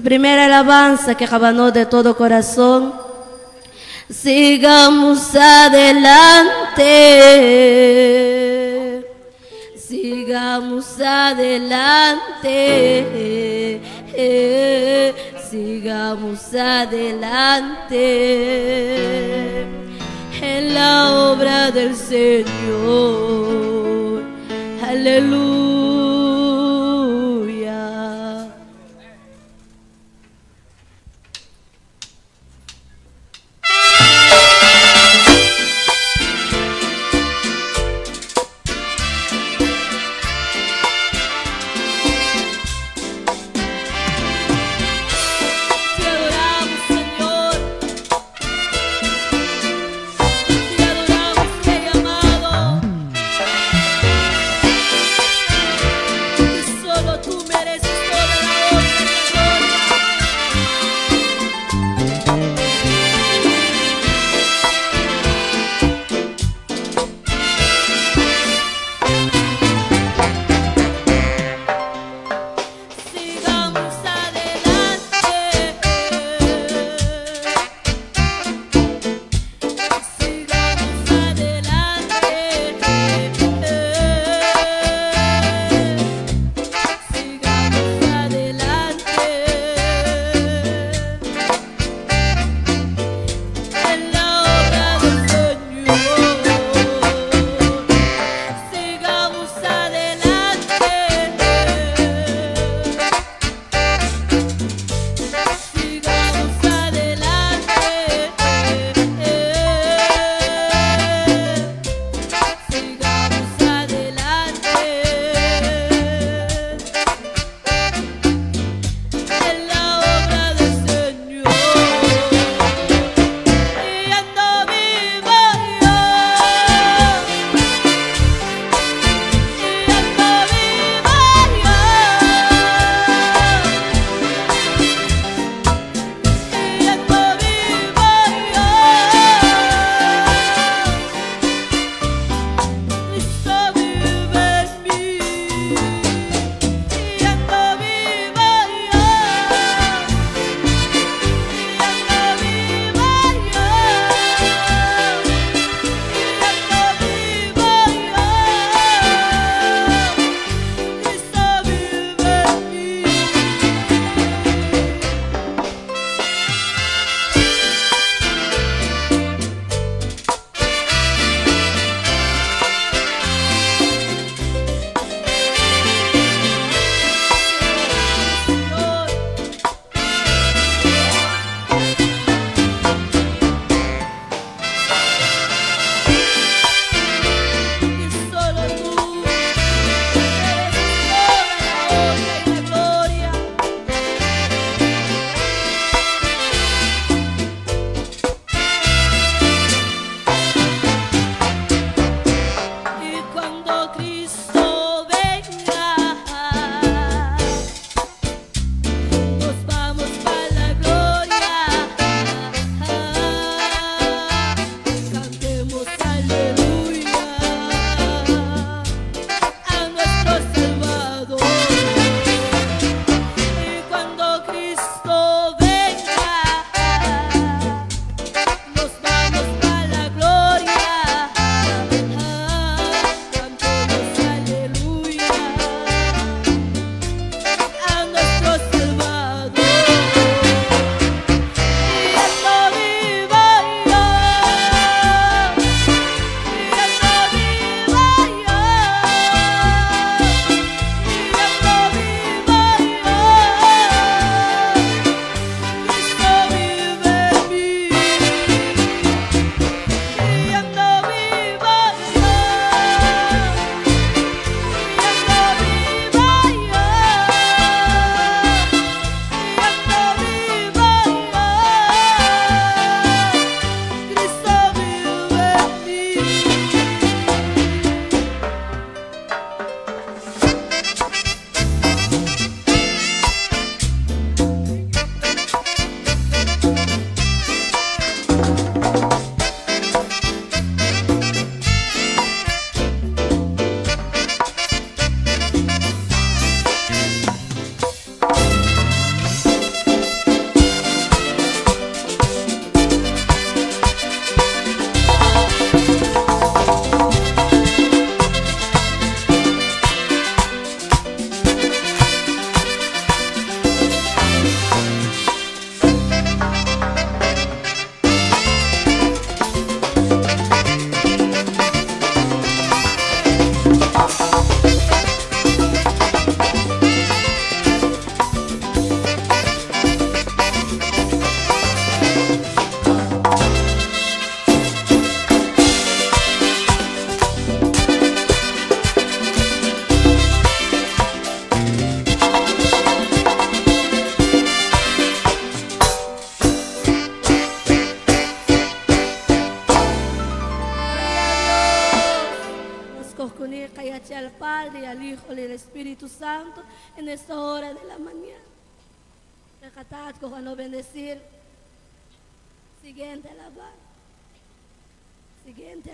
Primera alabanza que jabanó de todo corazón. Sigamos adelante. Sigamos adelante. Sigamos adelante en la obra del Señor. Aleluya. Al Padre, al Hijo y al Espíritu Santo en esta hora de la mañana. Recatad, no bendecir. Siguiente alabar. Siguiente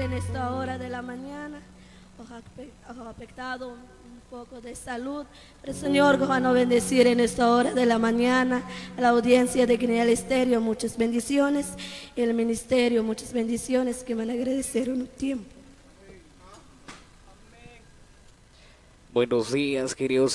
en esta hora de la mañana. Ojo afectado un poco de salud. Pero Señor, ojalá bendecir en esta hora de la mañana a la audiencia de Guinea Estéreo. Muchas bendiciones. Y el ministerio, muchas bendiciones que van a agradecer un tiempo. Buenos días, queridos.